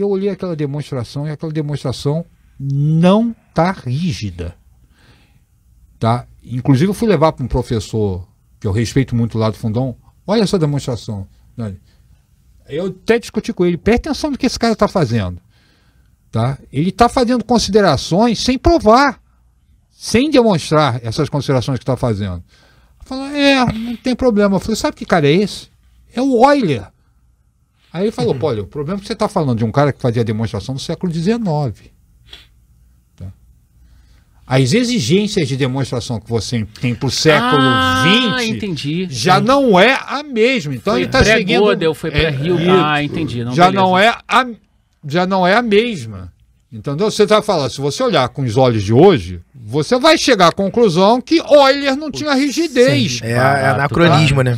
eu olhei aquela demonstração e aquela demonstração não tá rígida. Tá? Inclusive eu fui levar para um professor que eu respeito muito lá do fundão, olha essa demonstração. Eu até discuti com ele, preste atenção no que esse cara está fazendo. Tá? Ele está fazendo considerações sem provar, sem demonstrar essas considerações que está fazendo. Falou, é, não tem problema. Eu falei, sabe que cara é esse? É o Euler. Aí ele falou, uhum. olha, o problema é que você está falando de um cara que fazia demonstração no século XIX. Tá? As exigências de demonstração que você tem para o século ah, XX entendi. já não é a mesma. Então foi ele está seguindo. Godel, foi pré-Rio. É, ah, entendi. Não, já beleza. não é a já não é a mesma. Entendeu? Você vai falar, se você olhar com os olhos de hoje, você vai chegar à conclusão que Euler não tinha rigidez. Sim, é, é anacronismo, né?